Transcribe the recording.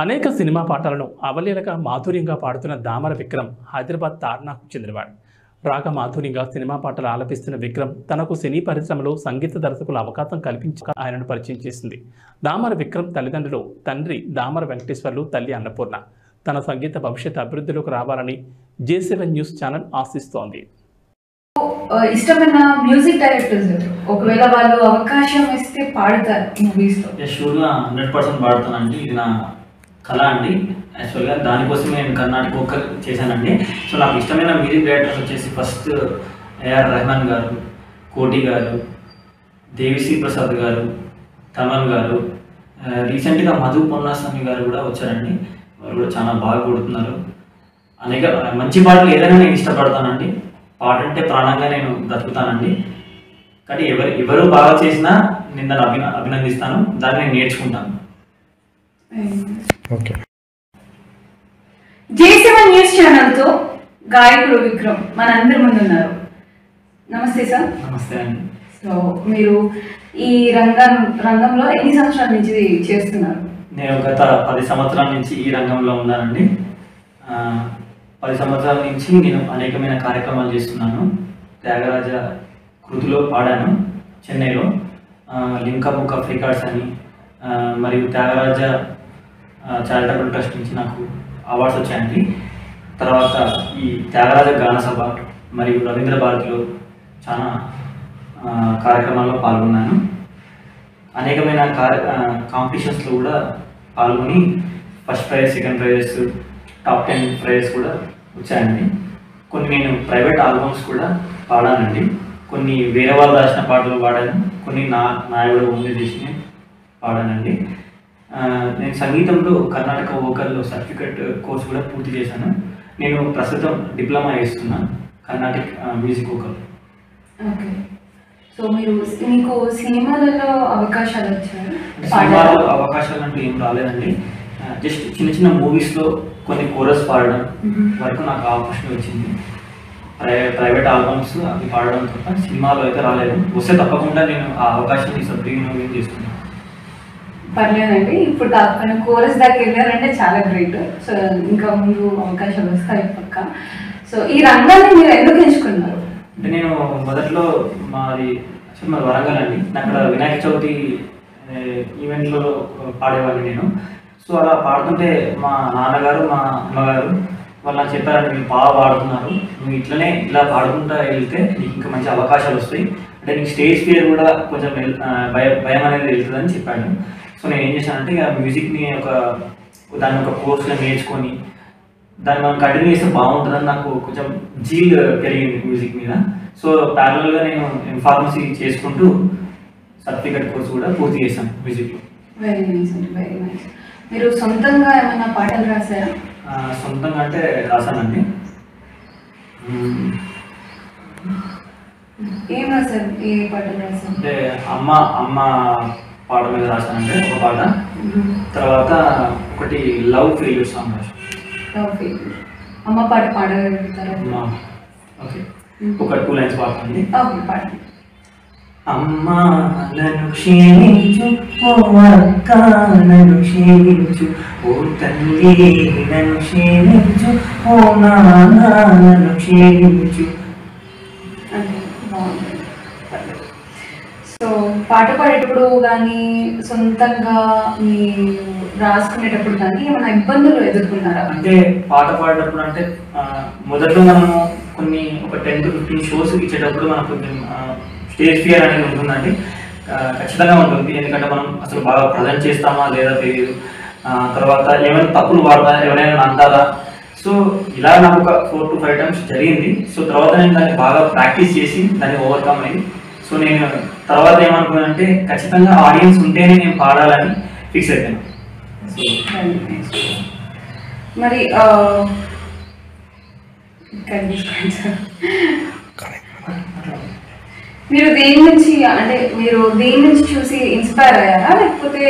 అనేక సినిమా పాటలను అవలీలగా మాధుర్యంగా పాడుతున్న దామర విక్రమ్ హైదరాబాద్ తార్నాకు చెందినవాడు. రాగ మాధుర్యంగా సినిమా పాటలు ఆలపిస్తున్న విక్రమ్ తనకు సినీ పరిశ్రమలో సంగీత దర్శకుల అవకాశం కల్పించక ఆయనను పరిచయం చేసింది. దామర విక్రమ్ తల్లిదండ్రులు తండ్రి దామర వెంకటేశ్వర్లు తల్లి అన్నపూర్ణ. తన సంగీత భవిష్యత్ అభివృద్ధిలోకి రావాలని జే సెవెన్ న్యూస్ ఛానల్ ఆశిస్తోంది. ఇష్టమైన మ్యూజిక్ డైరెక్టర్స్? ఒకవేళ వాళ్ళు అవకాశం ఇస్తే పాడతారు మూవీస్లో హండ్రెడ్ పర్సెంట్ పాడుతానండి ఇది నా కళ అండి. యాక్చువల్గా దానికోసమే నేను కర్ణాటక ఒక చేశానండి. సో నాకు ఇష్టమైన మ్యూజిక్ డైరెక్టర్స్ వచ్చేసి ఫస్ట్ ఏఆర్ రెహమాన్ గారు కోటి గారు దేవిశ్రీ ప్రసాద్ గారు తమన్ గారు రీసెంట్గా మధు పొన్నాస్వామి గారు కూడా వచ్చారండి. వారు కూడా చాలా బాగా కొడుతున్నారు. అనేక మంచి పాటలు ఏదైనా నేను ఇష్టపడతానండి. పాట అంటే ప్రాణంగా నేను బ్రతుకుతానండి. కానీ ఎవరు ఎవరు బాగా చేసినా నేను దాన్ని అభిన అభినందిస్తాను. దాన్ని నేను నేర్చుకుంటాను. ఓకే జే సెవెన్ న్యూస్ ఛానల్తో గాయకుడు విక్రమ్ మన అందరి ముందు ఉన్నారు నమస్తే సార్. నమస్తే అండి. సో మీరు ఈ రంగం రంగంలో ఎన్ని సంవత్సరాల నుంచి చేస్తున్నారు? నేను గత పది సంవత్సరాల నుంచి ఈ రంగంలో ఉన్నానండి. ఆ, పది సంవత్సరాల నుంచి నేను అనేకమైన కార్యక్రమాలు చేస్తున్నాను. త్యాగరాజ కృతిలో పాడాను చెన్నైలో. లింకా బుక్ ఆఫ్ రికార్డ్స్ అని ఆ, మరియు త్యాగరాజ చారిటబుల్ ట్రస్ట్ నుంచి నాకు అవార్డ్స్ వచ్చాయండి. తర్వాత ఈ త్యాగరాజ గానసభ మరియు రవీంద్ర భారతిలో చాలా కార్యక్రమాల్లో పాల్గొన్నాను. అనేకమైన కాంపిటీషన్స్లో కూడా పాల్గొని first prize second prizes top ten prizes కూడా వచ్చాయండి. కొన్ని నేను ప్రైవేట్ ఆల్బమ్స్ కూడా పాడానండి. కొన్ని వేరే వాళ్ళు రాసిన పాటలు పాడాను. కొన్ని నా నాయుడు ఓన్లీ చేసి పాడానండి. నేను సంగీతంలో కర్ణాటక వోకల్లో సర్టిఫికెట్ కోర్స్ కూడా పూర్తి చేశాను. నేను ప్రస్తుతం డిప్లొమా చేస్తున్నాను Karnataka music vocal okay. So మీరు మీకు సినిమాలలో అవకాశాలు వచ్చాయి? సినిమాలో అవకాశాలు అంటూ ఏం రాలేదండి. జస్ట్ చిన్న చిన్న మూవీస్లో కొన్ని కోరస్ పాడడం వరకు నాకు అవకాశం వచ్చింది. ప్రై- ప్రైవేట్ ఆల్బమ్స్ అవి పాడడం తప్ప సినిమాలో అయితే రాలేదు. వస్తే తప్పకుండా నేను ఆ అవకాశాన్ని సద్వినియోగం చేసుకున్నాను పర్లేదండి. ఇప్పుడు దాకా కోరస్ దాకా వెళ్ళారంటే చాలా గ్రేట్. సో ఇంకా ముందు అవకాశాలు వస్తాయి పక్క. సో ఈ రంగాన్ని మీరు ఎందుకు ఎంచుకున్నారు? అంటే నేను మొదట్లో మాది మరి వరంగల్ అండి. అక్కడ వినాయక చవితి ఈవెంట్లో పాడేవాడిని నేను. సో అలా పాడుతుంటే మా నాన్నగారు మా అమ్మగారు వాళ్ళు చెప్పారని మేము మీరు బాగా పాడుతున్నారు. నువ్వు ఇట్లనే ఇలా పాడుకుంటా వెళ్తే నీకు ఇంకా మంచి అవకాశాలు వస్తాయి. అంటే నీకు స్టేజ్ ఫియర్ కూడా కొంచెం భయం భయం అనేది వెళ్తుందని చెప్పాడు. సో నేను ఏం చేశానంటే ఇక మ్యూజిక్ని ఒక దాన్ని ఒక కోర్స్గా నేర్చుకొని దాన్ని మనం కంటిన్యూ చేస్తే బాగుంటుందని నాకు కొంచెం జీల్ పెరిగింది మ్యూజిక్ మీద. సో ప్యారలల్గా నేను ఫార్మసీ చేసుకుంటూ సర్టిఫికెట్ కోర్స్ కూడా పూర్తి చేశాను మ్యూజిక్లో వెరీ నైస్ అండి వెరీ నైస్ మీరు సొంతంగా ఏమైనా పాటలు రాశారా? ఆ, సొంతంగా అంటే రాశానండి. ఏం రాశారు? ఏ పాటలు రాశారు? అంటే అమ్మ అమ్మ పాట మీద రాశానంటే ఒక పాట. తర్వాత ఒకటి లవ్ ఫెయిల్యూర్ సాంగ్ ఓకే అమ్మ పాట పాడగలుగుతారా? అమ్మ. ఓకే. ఒక టూ లైన్స్ పాడుతుంది ఓకే పాడండి. అమ్మా నన్ను క్షమించు ఓ అక్క నన్ను క్షమించు ఓ తల్లి నన్ను క్షమించు ఓ నాన్న నన్ను క్షమించు అంటే బాగుంది సో పాట పాడేటప్పుడు కానీ సొంతంగా మీ రాసుకునేటప్పుడు కానీ ఏమైనా ఇబ్బందులు ఎదుర్కొన్నారా? అంటే పాట పాడేటప్పుడు అంటే మొదట్లో మనము కొన్ని ఒక టెన్ టు ఫిఫ్టీన్ షోస్ ఇచ్చేటప్పుడు మనకు కొంచెం స్టేజ్ ఫియర్ అనేది ఉంటుందండి. ఖచ్చితంగా ఉంటుంది. ఎందుకంటే మనం అసలు బాగా ప్రజెంట్ చేస్తామా లేదా తెలియదు తర్వాత ఏమైనా తప్పులు వాడతా ఎవరైనా అంటారా సో ఇలా నాకు ఒక ఫోర్ టు ఫైవ్ టైమ్స్ జరిగింది. సో తర్వాత నేను దాన్ని బాగా ప్రాక్టీస్ చేసి దాన్ని ఓవర్కమ్ అయ్యి సో నేను తర్వాత ఏమనుకున్నానంటే ఖచ్చితంగా ఆడియన్స్ ఉంటేనే నేను పాడాలని ఫిక్స్ అయిపోయాను. మరి. మీరు దేని నుంచి అంటే మీరు దేని నుంచి చూసి ఇన్స్పైర్ అయ్యారా లేకపోతే